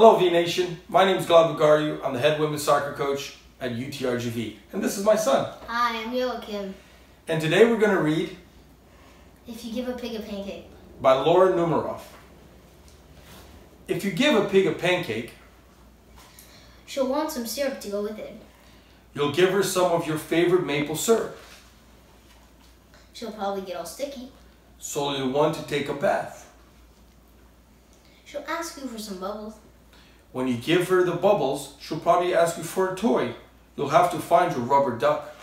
Hello, V Nation. My name is Glad. I'm the head women's soccer coach at UTRGV, and this is my son. Hi, I'm Joachim. And today we're going to read If you give a pig a pancake, by Laura Numeroff. If you give a pig a pancake, she'll want some syrup to go with it. you'll give her some of your favorite maple syrup, She'll probably get all sticky. so you'll want to take a bath. She'll ask you for some bubbles. When you give her the bubbles, she'll probably ask you for a toy. You'll have to find your rubber duck.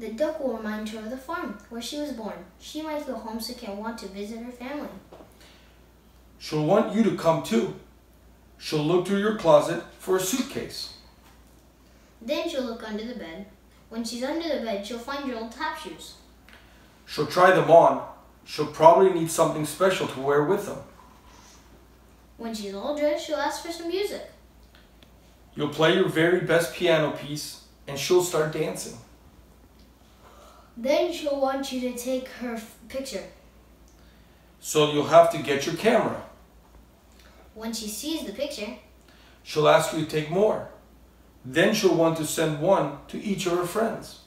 The duck will remind her of the farm where she was born. She might feel homesick and want to visit her family. She'll want you to come too. She'll look through your closet for a suitcase. Then she'll look under the bed. When she's under the bed, she'll find your old tap shoes. She'll try them on. She'll probably need something special to wear with them. When she's all dressed, she'll ask for some music. You'll play your very best piano piece and she'll start dancing. Then she'll want you to take her f- picture. So you'll have to get your camera. When she sees the picture, She'll ask you to take more. Then she'll want to send one to each of her friends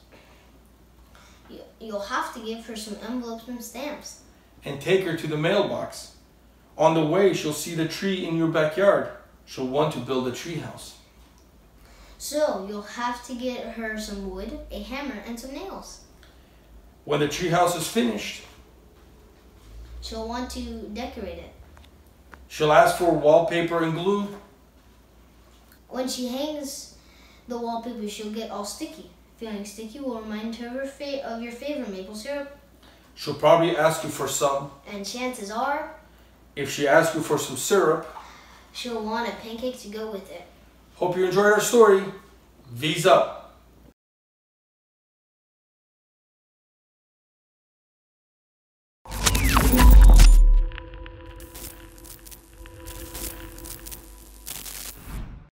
you'll have to give her some envelopes and stamps. and take her to the mailbox. On the way, she'll see the tree in your backyard. She'll want to build a treehouse. So you'll have to get her some wood, a hammer, and some nails. When the treehouse is finished, She'll want to decorate it. she'll ask for wallpaper and glue. When she hangs the wallpaper, she'll get all sticky. Feeling sticky will remind her of, her fa- of your favorite maple syrup, She'll probably ask you for some. and chances are If she asks you for some syrup, she'll want a pancake to go with it. hope you enjoyed our story. V's up.